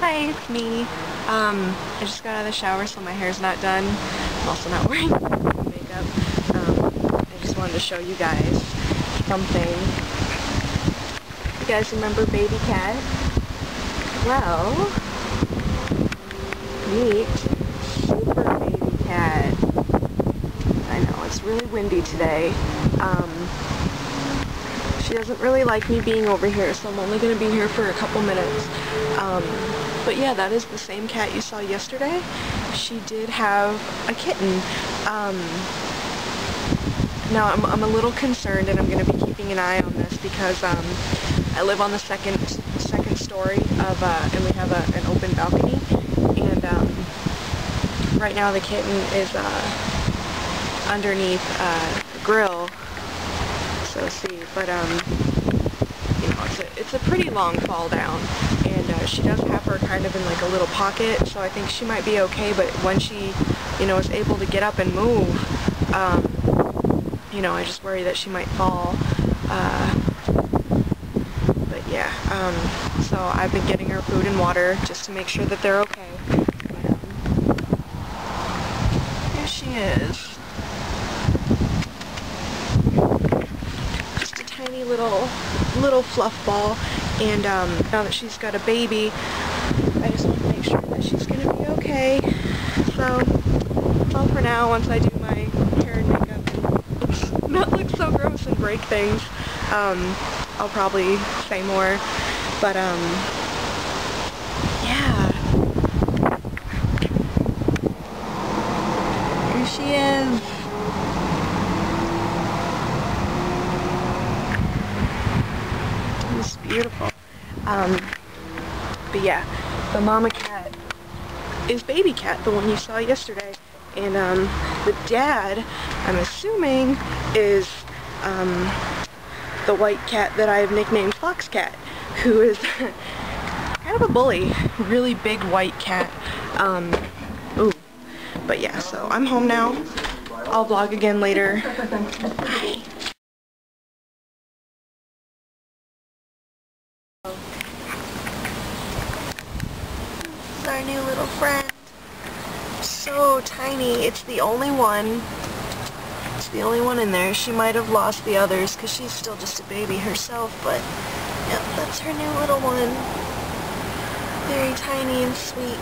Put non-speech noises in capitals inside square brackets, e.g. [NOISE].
Hi, it's me. Um, I just got out of the shower so my hair's not done. I'm also not [LAUGHS] wearing makeup. Um, I just wanted to show you guys something. You guys remember Baby Cat? Well, meet Super Baby Cat. I know, it's really windy today. Um, she doesn't really like me being over here, so I'm only going to be here for a couple minutes. Um, but yeah, that is the same cat you saw yesterday. She did have a kitten. Um, now, I'm, I'm a little concerned, and I'm going to be keeping an eye on this because um, I live on the second second story of, uh, and we have a, an open balcony, and um, right now the kitten is uh, underneath uh, a grill, so see, but um, you know, it's a, it's a pretty long fall down, and uh, she does have her kind of in like a little pocket, so I think she might be okay, but when she, you know, is able to get up and move, um, you know, I just worry that she might fall, uh, but yeah, um, so I've been getting her food and water just to make sure that they're okay. But, um, here she is. Just a tiny little, little fluff ball, and um, now that she's got a baby, I just want to make sure that she's going to be okay. So, well for now, once I do my hair and makeup and [LAUGHS] not look so gross and break things, um, I'll probably say more. But, um, yeah. Here she is. It's beautiful. Um, but yeah, the mama cat is baby cat, the one you saw yesterday. And um, the dad, I'm assuming, is um, the white cat that I've nicknamed Fox Cat, who is [LAUGHS] kind of a bully, really big white cat. Um, ooh. But yeah, so I'm home now. I'll vlog again later. Bye. Is our new little friend. So tiny. It's the only one. It's the only one in there. She might have lost the others because she's still just a baby herself, but yep, that's her new little one. Very tiny and sweet.